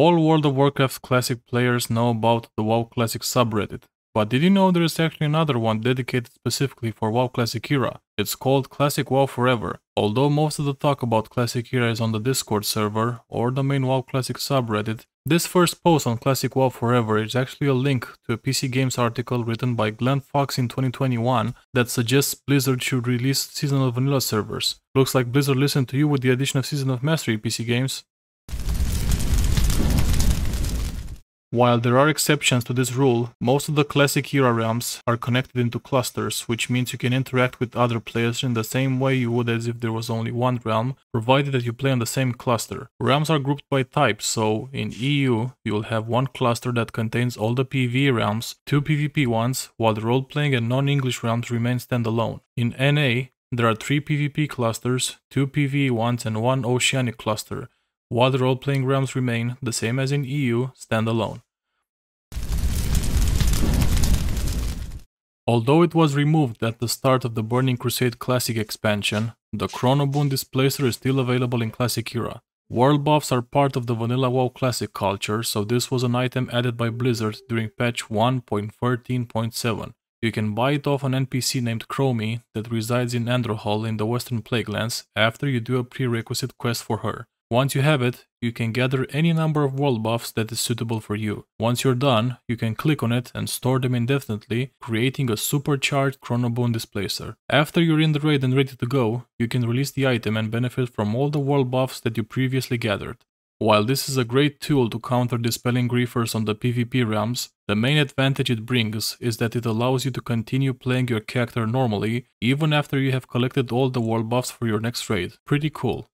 All World of Warcraft Classic players know about the WoW Classic subreddit, but did you know there is actually another one dedicated specifically for WoW Classic Era? It's called Classic WoW Forever. Although most of the talk about Classic Era is on the Discord server or the main WoW Classic subreddit, this first post on Classic WoW Forever is actually a link to a PC Games article written by Glenn Fox in 2021 that suggests Blizzard should release seasonal vanilla servers. Looks like Blizzard listened to you with the addition of Season of Mastery PC Games. While there are exceptions to this rule, most of the classic era realms are connected into clusters, which means you can interact with other players in the same way you would as if there was only one realm, provided that you play on the same cluster. Realms are grouped by type, so in EU you will have one cluster that contains all the PvE realms, two PvP ones, while the role-playing and non-English realms remain standalone. In NA, there are three PvP clusters, two PvE ones and one Oceanic cluster, while the role-playing realms remain, the same as in EU, standalone. Although it was removed at the start of the Burning Crusade Classic expansion, the Chronoboon Displacer is still available in Classic Era. World buffs are part of the vanilla WoW Classic culture, so this was an item added by Blizzard during patch 1.13.7. You can buy it off an NPC named Chromie that resides in Andorhal in the Western Plaguelands after you do a prerequisite quest for her. Once you have it, you can gather any number of world buffs that is suitable for you. Once you're done, you can click on it and store them indefinitely, creating a supercharged Chronoboon displacer. After you're in the raid and ready to go, you can release the item and benefit from all the world buffs that you previously gathered. While this is a great tool to counter dispelling griefers on the PvP realms, the main advantage it brings is that it allows you to continue playing your character normally, even after you have collected all the world buffs for your next raid. Pretty cool.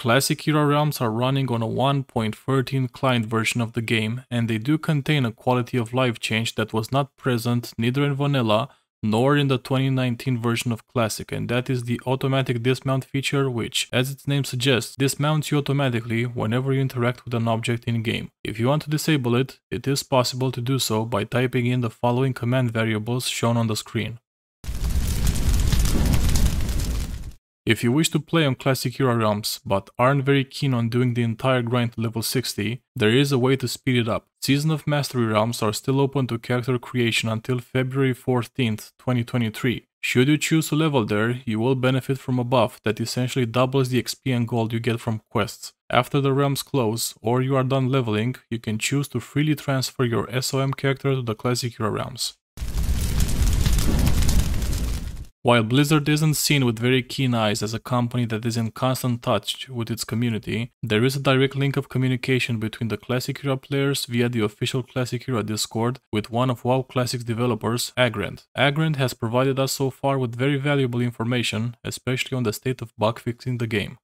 Classic Era realms are running on a 1.13 client version of the game, and they do contain a quality of life change that was not present neither in vanilla nor in the 2019 version of Classic, and that is the automatic dismount feature which, as its name suggests, dismounts you automatically whenever you interact with an object in-game. If you want to disable it, it is possible to do so by typing in the following command variables shown on the screen. If you wish to play on Classic Era realms, but aren't very keen on doing the entire grind to level 60, there is a way to speed it up. Season of Mastery realms are still open to character creation until February 14th, 2023. Should you choose to level there, you will benefit from a buff that essentially doubles the XP and gold you get from quests. After the realms close, or you are done leveling, you can choose to freely transfer your SOM character to the Classic Era realms. While Blizzard isn't seen with very keen eyes as a company that is in constant touch with its community, there is a direct link of communication between the Classic Era players via the official Classic Era Discord with one of WoW Classic's developers, Aggrend. Aggrend has provided us so far with very valuable information, especially on the state of bug fixing the game.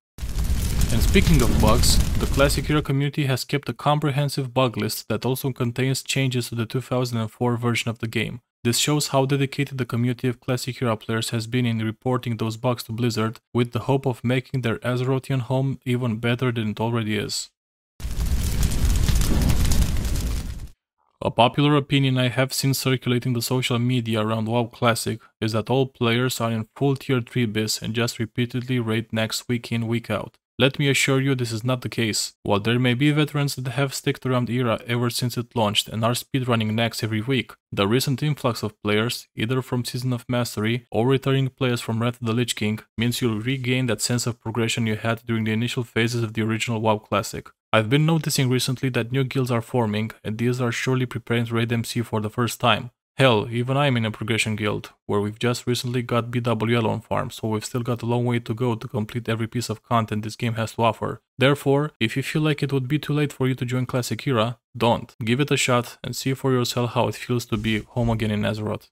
And speaking of bugs, the Classic Era community has kept a comprehensive bug list that also contains changes to the 2004 version of the game. This shows how dedicated the community of Classic Era players has been in reporting those bugs to Blizzard, with the hope of making their Azerothian home even better than it already is. A popular opinion I have seen circulating the social media around WoW Classic is that all players are in full tier 3 bis and just repeatedly raid Naxx week in week out. Let me assure you this is not the case. While there may be veterans that have sticked around ERA ever since it launched and are speedrunning Naxx every week, the recent influx of players, either from Season of Mastery or returning players from Wrath of the Lich King, means you'll regain that sense of progression you had during the initial phases of the original WoW Classic. I've been noticing recently that new guilds are forming, and these are surely preparing raid MC for the first time. Hell, even I'm in a progression guild, where we've just recently got BWL on farm, so we've still got a long way to go to complete every piece of content this game has to offer. Therefore, if you feel like it would be too late for you to join Classic Era, don't. Give it a shot and see for yourself how it feels to be home again in Azeroth.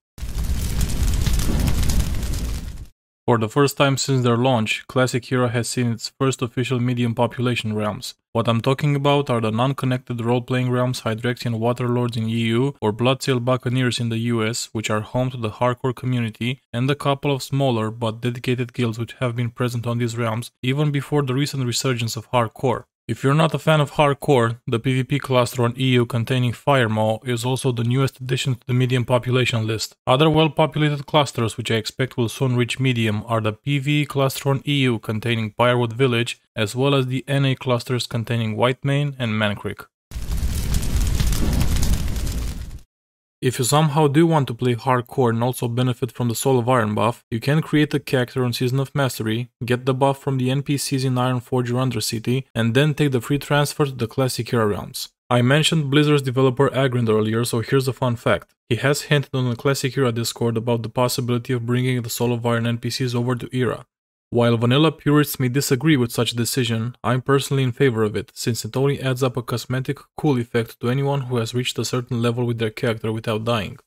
For the first time since their launch, Classic Era has seen its first official medium population realms. What I'm talking about are the non-connected role-playing realms Hydraxian Waterlords in EU or Bloodsail Buccaneers in the US, which are home to the hardcore community, and a couple of smaller but dedicated guilds which have been present on these realms even before the recent resurgence of hardcore. If you're not a fan of hardcore, the PvP cluster on EU containing Firemaw is also the newest addition to the medium population list. Other well-populated clusters which I expect will soon reach medium are the PvE cluster on EU containing Pyrewood Village, as well as the NA clusters containing Whitemane and Mankrik. If you somehow do want to play hardcore and also benefit from the Soul of Iron buff, you can create a character on Season of Mastery, get the buff from the NPCs in Ironforge or Undercity, and then take the free transfer to the Classic Era realms. I mentioned Blizzard's developer Aggrend earlier, so here's a fun fact. He has hinted on the Classic Era Discord about the possibility of bringing the Soul of Iron NPCs over to Era. While vanilla purists may disagree with such a decision, I'm personally in favor of it, since it only adds up a cosmetic cool effect to anyone who has reached a certain level with their character without dying.